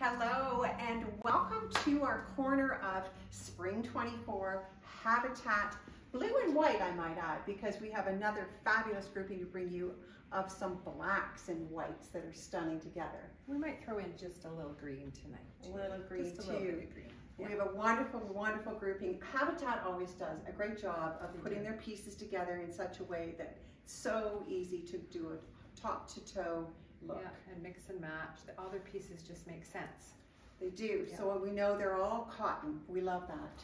Hello and welcome to our corner of Spring 24 Habitat Blue and white, I might add, because we have another fabulous grouping to bring you of some blacks and whites that are stunning together. We might throw in just a little green tonight. A little green just a too. little green. We have a wonderful, wonderful grouping. Habitat always does a great job of putting their pieces together in such a way that it's so easy to do a top to toe look. Yeah, and mix and match. The other pieces just make sense. They do. Yeah. So we know they're all cotton. We love that.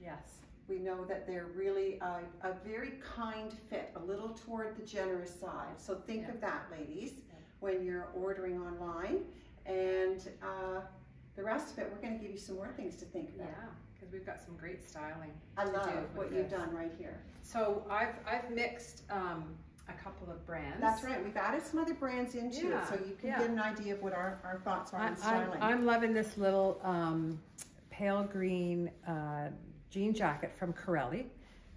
Yes. We know that they're really a, a very kind fit, a little toward the generous side. So think Yeah. of that, ladies, Yeah. when you're ordering online. And uh, the rest of it, we're going to give you some more things to think about. Yeah, because we've got some great styling. I love what you've done right here. So I've I've mixed um, a couple of brands. That's right. We've added some other brands into Yeah, it so you can yeah. get an idea of what our, our thoughts are I, on I'm, styling. I'm loving this little um, pale green uh, jean jacket from Corelli.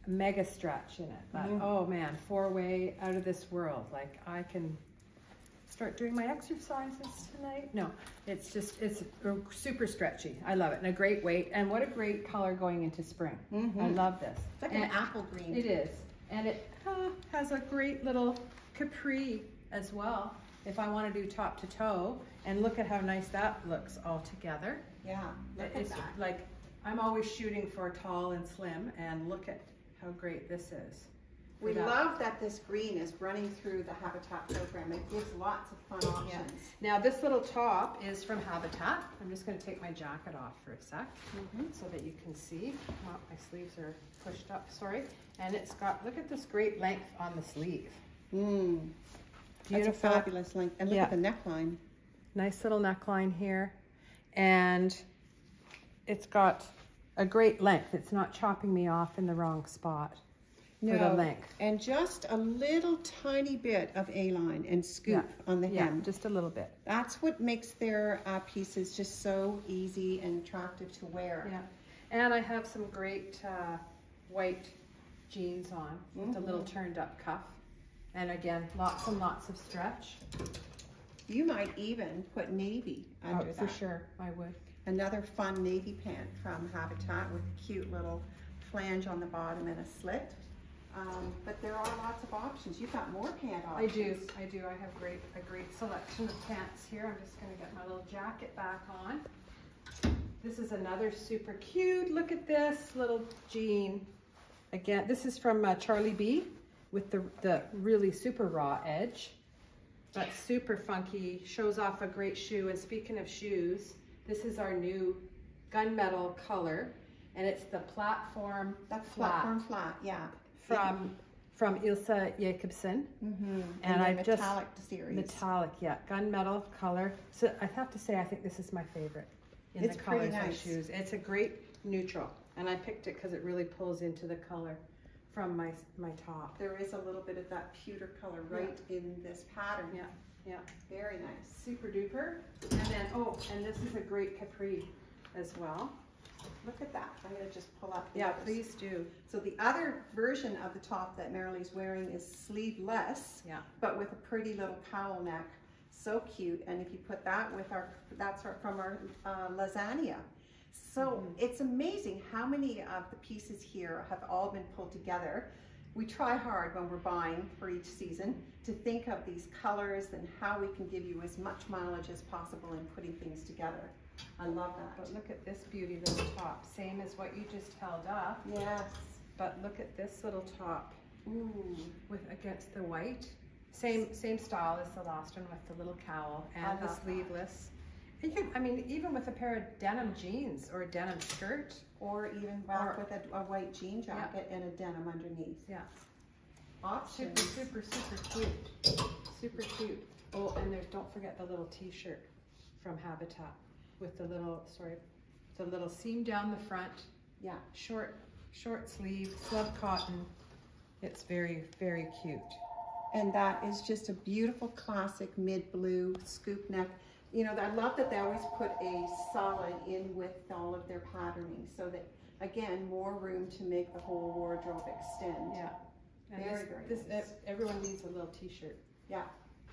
Mega stretch in it. But, Mhm. Oh man, four way out of this world. Like I can start doing my exercises tonight. No, it's just, it's super stretchy. I love it and a great weight. And what a great color going into spring. Mhm. I love this. It's like an apple green. It is. And it has a great little capri as well. If I want to do top to toe, and look at how nice that looks all together. Yeah. Look at that. like, I'm always shooting for tall and slim, and look at how great this is. We that. love that this green is running through the Habitat program. It gives lots of fun options. Now this little top is from Habitat. I'm just gonna take my jacket off for a sec Mhm. so that you can see. Oh, my sleeves are pushed up, sorry. And it's got, look at this great length on the sleeve. Mm. That's a Beautiful. fabulous length. And look Yeah. at the neckline. Nice little neckline here. And it's got a great length. It's not chopping me off in the wrong spot for the length. And just a little tiny bit of A-line and scoop on the Yeah, hem. just a little bit. That's what makes their uh, pieces just so easy and attractive to wear. Yeah. And I have some great uh, white jeans on with a little turned up cuff. And again, lots and lots of stretch. You might even put navy under oh, that. for sure, I would. Another fun navy pant from Habitat with a cute little flange on the bottom and a slit. Um, but there are lots of options. You've got more pant I do, I do. I have great a great selection of pants here. I'm just gonna get my little jacket back on. This is another super cute. Look at this little jean. Again, this is from uh, Charlie B with the, the really super raw edge, but super funky. Shows off a great shoe. And speaking of shoes, this is our new gunmetal color, and it's the platform That's flat platform flat, yeah. From from Ilse Jacobsen. Mm-hmm. And the I just- metallic series. Metallic, yeah, gunmetal color. So I have to say, I think this is my favorite in It's the colors I nice. choose. It's a great neutral, and I picked it because it really pulls into the color from my my top. There is a little bit of that pewter color right in this pattern. Yeah, yeah, Very nice. super duper. And then oh, and this is a great capri as well. Look at that. I'm gonna just pull up Yeah, others. please do. So the other version of the top that Marilee's wearing is sleeveless, Yeah, but with a pretty little cowl neck. So cute. And if you put that with our, that's our, from our uh, lasagna. So Mhm. it's amazing how many of the pieces here have all been pulled together. We try hard when we're buying for each season to think of these colors and how we can give you as much mileage as possible in putting things together. I love that. but look at this beauty little top. Same as what you just held up, Yes. but look at this little top. Ooh. with against the white. Same same style as the last one with the little cowl and the sleeveless. that. You, I mean, even with a pair of denim jeans or a denim skirt. Or even rock Or- with a, a white jean jacket and a denim underneath. Yeah, Options. super, super, super cute. Super cute. Oh, and there's don't forget the little T-shirt from Habitat with the little sorry, the little seam down the front, Yeah. short short sleeve, slub cotton. It's very very cute. And that is just a beautiful classic mid blue scoop neck. You know, I love that they always put a solid in with all of their patterning so that, again, more room to make the whole wardrobe extend. Yeah. And Very, very this nice. everyone needs a little T-shirt. Yeah,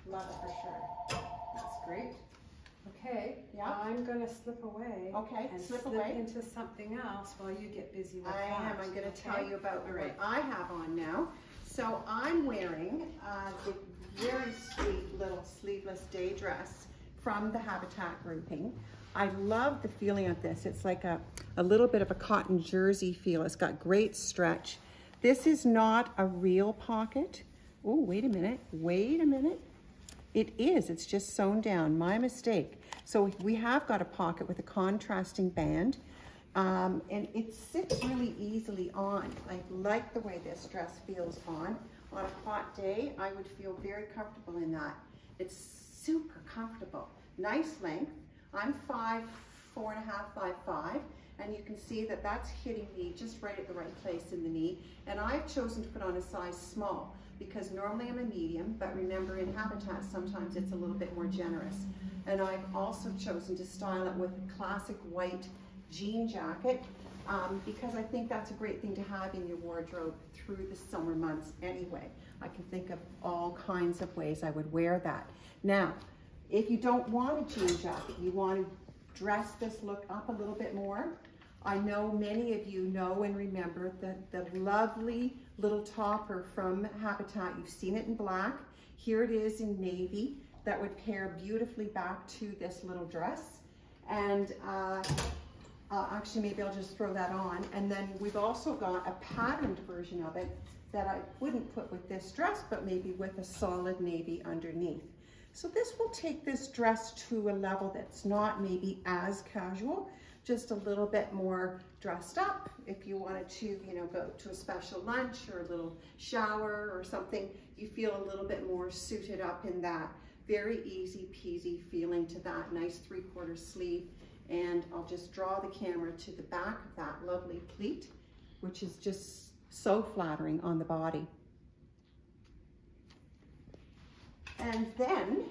love it for sure. That's great. Okay, Yeah. I'm gonna slip away. Okay, and slip away. into something else while you get busy with I that. am, I'm gonna tell okay? you about what right. I have on now. So I'm wearing, uh, the very sweet little sleeveless day dress from the Habitat grouping. I love the feeling of this. It's like a, a little bit of a cotton jersey feel. It's got great stretch. This is not a real pocket. Oh, wait a minute, wait a minute. It is, it's just sewn down, my mistake. So we have got a pocket with a contrasting band. Um, and it sits really easily on. I like the way this dress feels on. On a hot day, I would feel very comfortable in that. It's super comfortable. Nice length. I'm five, four and a half, five, five. And you can see that that's hitting me just right at the right place in the knee. And I've chosen to put on a size small because normally I'm a medium, but remember in Habitat, sometimes it's a little bit more generous. And I've also chosen to style it with a classic white jean jacket um, because I think that's a great thing to have in your wardrobe through the summer months anyway. I can think of all kinds of ways I would wear that. Now, if you don't want a jean jacket, you want to dress this look up a little bit more, I know many of you know and remember the, the lovely little topper from Habitat. You've seen it in black. Here it is in navy that would pair beautifully back to this little dress. And uh, uh, actually, maybe I'll just throw that on. And then we've also got a patterned version of it that I wouldn't put with this dress, but maybe with a solid navy underneath. So this will take this dress to a level that's not maybe as casual, just a little bit more dressed up. If you wanted to, you know, go to a special lunch or a little shower or something, you feel a little bit more suited up in that. Very easy peasy feeling to that nice three quarter sleeve. And I'll just draw the camera to the back of that lovely pleat, which is just so flattering on the body. And then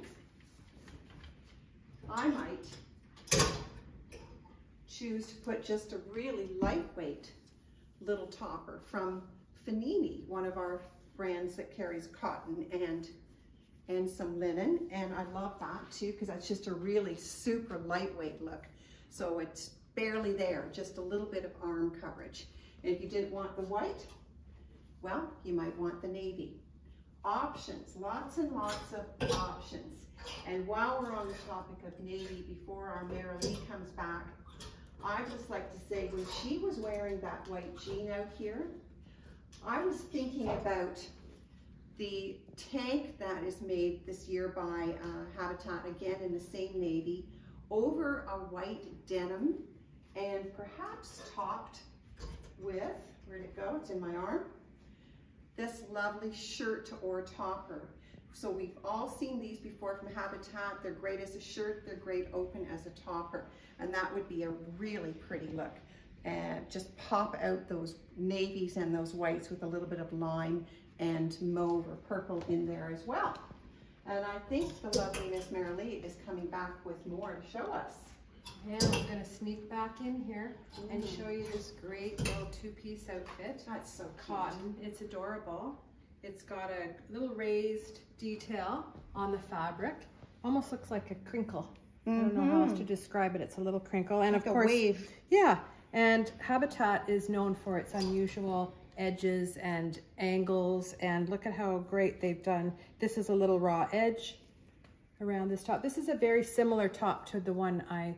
I might choose to put just a really lightweight little topper from Fenini, one of our brands that carries cotton and and some linen. And I love that too, because that's just a really super lightweight look. So it's barely there, just a little bit of arm coverage. If you didn't want the white, well, you might want the navy. Options, lots and lots of options. And while we're on the topic of navy, before our Marilee comes back, I'd just like to say when she was wearing that white jean out here, I was thinking about the tank that is made this year by uh, Habitat, again in the same navy, over a white denim and perhaps topped with, where'd it go? It's in my arm. This lovely shirt or topper. So we've all seen these before from Habitat. They're great as a shirt, they're great open as a topper. And that would be a really pretty look. And just pop out those navies and those whites with a little bit of lime and mauve or purple in there as well. And I think the lovely Miss Marilee is coming back with more to show us. And I'm gonna sneak back in here and Mm. show you this great little two-piece outfit. That's so. Cotton, it's adorable. It's got a little raised detail on the fabric. Almost looks like a crinkle. I don't know how else to describe it. It's a little crinkle. And Like of course, wave. yeah. And Habitat is known for its unusual edges and angles. And look at how great they've done. This is a little raw edge around this top. This is a very similar top to the one I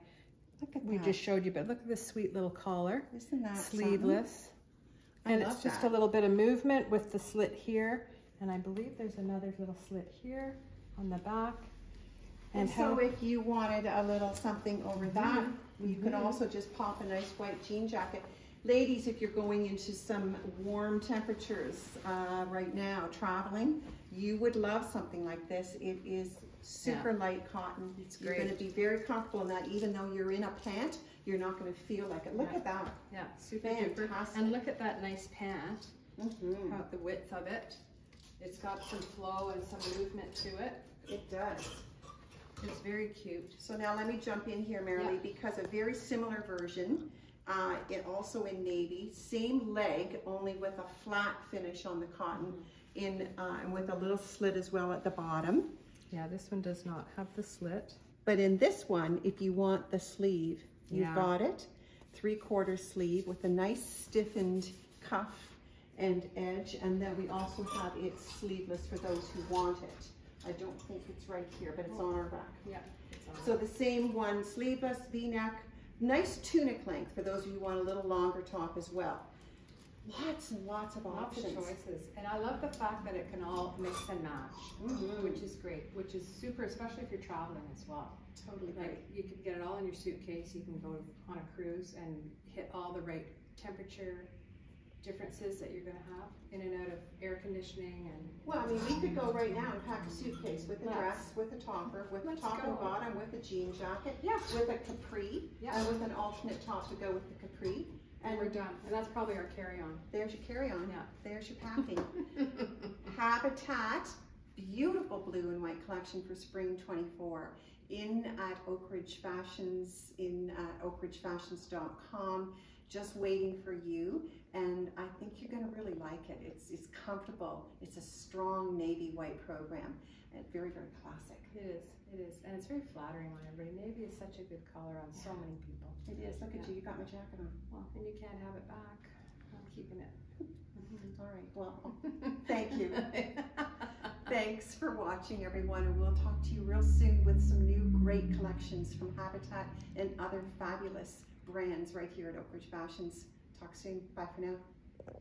Look at we that. just showed you, but look at this sweet little collar. Isn't that something? Sleeveless. I And it's just that. a little bit of movement with the slit here. And I believe there's another little slit here on the back. And And so if you wanted a little something over that, you could Mhm. also just pop a nice white jean jacket. Ladies, if you're going into some warm temperatures uh, right now, traveling, you would love something like this. It is super light cotton. It's You're gonna be very comfortable in that, even though you're in a pant, you're not gonna feel like it. Look Yeah. at that. yeah, super duper. Fantastic. And look at that nice pant, Mm -hmm. the width of it. It's got some flow and some movement to it. It does. It's very cute. So now let me jump in here, Marilee, because a very similar version, uh, it also in navy, same leg, only with a flat finish on the cotton, in uh, and with a little slit as well at the bottom. Yeah, this one does not have the slit. But in this one, if you want the sleeve, you've Yeah. got it. Three quarter sleeve with a nice stiffened cuff and edge. And then we also have it sleeveless for those who want it. I don't think it's right here, but it's on our back. Yeah. So the same one, sleeveless, v-neck, nice tunic length for those of you who want a little longer top as well. Lots and lots of Lots of options. choices, and I love the fact that it can all mix and match, Mhm. which is great, which is super, especially if you're traveling as well. Totally great. Like, you can get it all in your suitcase, you can go on a cruise and hit all the right temperature differences that you're gonna have in and out of air conditioning and. Well, I mean, we could go right now and pack a suitcase with a Let's. dress, with a topper, with a top and bottom, with a jean jacket, Yeah. with a capri, Yeah. and with an alternate top to go with the capri. And we're done, and that's probably our carry-on. there's your carry-on. Yeah. There's your packing. Habitat, beautiful blue and white collection for spring 24. In at Oakridge Fashions, in at oakridgefashions.com, just waiting for you. And I think you're gonna really like it. It's, it's comfortable. It's a strong navy white program and very, very classic. It is, it is, and it's very flattering on everybody. Navy is such a good color on so many people. It is, look at you, you got my jacket on. Well, and you can't have it back. I'm keeping it. Mm-hmm, all right, well, thank you. Thanks for watching, everyone, and we'll talk to you real soon with some new great collections from Habitat and other fabulous brands right here at Oakridge Fashions. Talk soon. Bye for now.